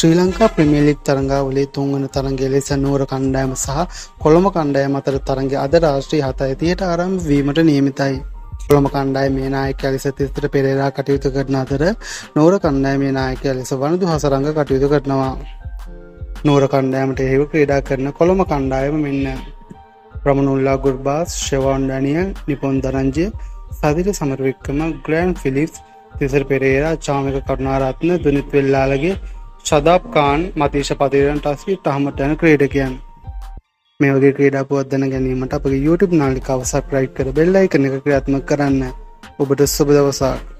ශ්‍රී ලංකා ප්‍රමියලික් තරංගාවලේ තුන්වන තරගේ ලෙස නූර කණ්ඩෑම සහ කොළඹ කණ්ඩෑම අතර තරගේ අද රාශ්‍රී හත ඇතියට ආරම් වීමට නියමිතයි. කොළඹ කණ්ඩාය මේ නායක ලෙස තිස්තර පෙරේරා කටයුතු කරන අතර නෝර කණ්ඩාය මේ නායක ලෙස වනදු හසරංග කටයුතු කරනවා. නූර කණ්ඩෑමට එහෙව ක්‍රඩා කරන කොළඹ කණ්ඩායම මෙන්න. Rahmanullah Gurbaz Shevon Daniel Nipun Dhananjaya Sadeera Samarawickrama Glenn Phillips Thisara Perera Chamika Karunaratne Dunith Wellalage Shadab Khan Matheesha Pathirana Taskin Ahmed යන ක්‍රේඩකයන්. මේ වගේ ක්‍රඩා පුවත්දන ගැනීමට අපගේ YouTube නාලිකාව සප්‍රයි් කර බෙල්ලයි කන එක ක්‍රියාත්ම කරන්න. ඔබට සුබ දවසක්.